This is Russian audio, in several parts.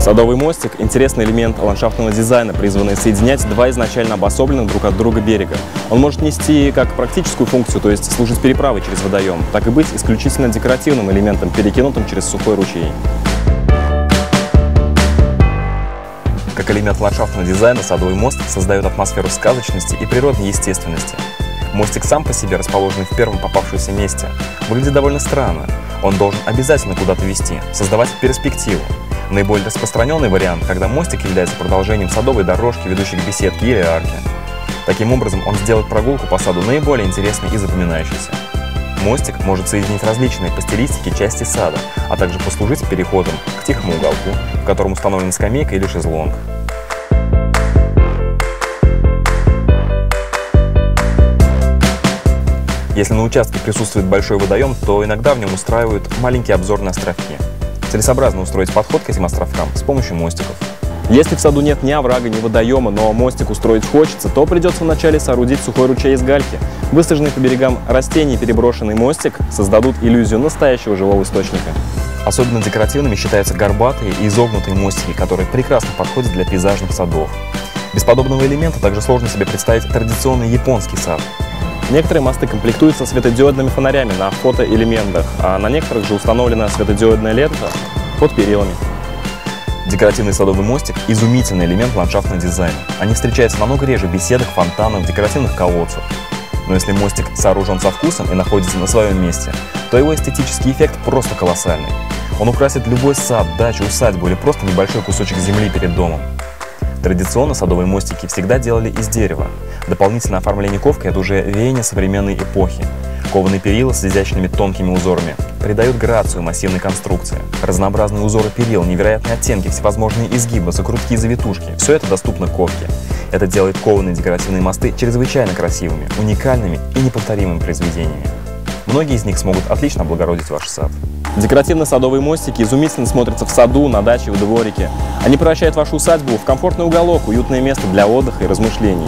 Садовый мостик – интересный элемент ландшафтного дизайна, призванный соединять два изначально обособленных друг от друга берега. Он может нести как практическую функцию, то есть служить переправой через водоем, так и быть исключительно декоративным элементом, перекинутым через сухой ручей. Как элемент ландшафтного дизайна садовый мост создает атмосферу сказочности и природной естественности. Мостик сам по себе, расположенный в первом попавшемся месте, выглядит довольно странно. Он должен обязательно куда-то вести, создавать перспективу. Наиболее распространенный вариант, когда мостик является продолжением садовой дорожки, ведущей к беседке или арке. Таким образом, он сделает прогулку по саду наиболее интересной и запоминающейся. Мостик может соединить различные по стилистике части сада, а также послужить переходом к тихому уголку, в котором установлена скамейка или шезлонг. Если на участке присутствует большой водоем, то иногда в нем устраивают маленькие обзорные островки. Целесообразно устроить подход к этим островкам с помощью мостиков. Если в саду нет ни оврага, ни водоема, но мостик устроить хочется, то придется вначале соорудить сухой ручей из гальки. Высаженный по берегам растений переброшенный мостик создадут иллюзию настоящего живого источника. Особенно декоративными считаются горбатые и изогнутые мостики, которые прекрасно подходят для пейзажных садов. Без подобного элемента также сложно себе представить традиционный японский сад. Некоторые мосты комплектуются светодиодными фонарями на фотоэлементах, а на некоторых же установлена светодиодная лента под перилами. Декоративный садовый мостик – изумительный элемент ландшафтного дизайна. Они встречаются намного реже беседок, фонтанов, декоративных колодцев. Но если мостик сооружен со вкусом и находится на своем месте, то его эстетический эффект просто колоссальный. Он украсит любой сад, дачу, усадьбу или просто небольшой кусочек земли перед домом. Традиционно садовые мостики всегда делали из дерева. Дополнительное оформление ковкой – это уже веяние современной эпохи. Кованые перила с изящными тонкими узорами придают грацию массивной конструкции. Разнообразные узоры перил, невероятные оттенки, всевозможные изгибы, закрутки и завитушки – все это доступно ковке. Это делает кованые декоративные мосты чрезвычайно красивыми, уникальными и неповторимыми произведениями. Многие из них смогут отлично облагородить ваш сад. Декоративные садовые мостики изумительно смотрятся в саду, на даче, в дворике. Они превращают вашу усадьбу в комфортный уголок, уютное место для отдыха и размышлений.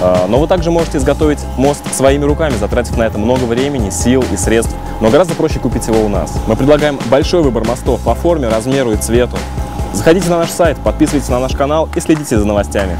А, но вы также можете изготовить мост своими руками, затратив на это много времени, сил и средств. Но гораздо проще купить его у нас. Мы предлагаем большой выбор мостов по форме, размеру и цвету. Заходите на наш сайт, подписывайтесь на наш канал и следите за новостями.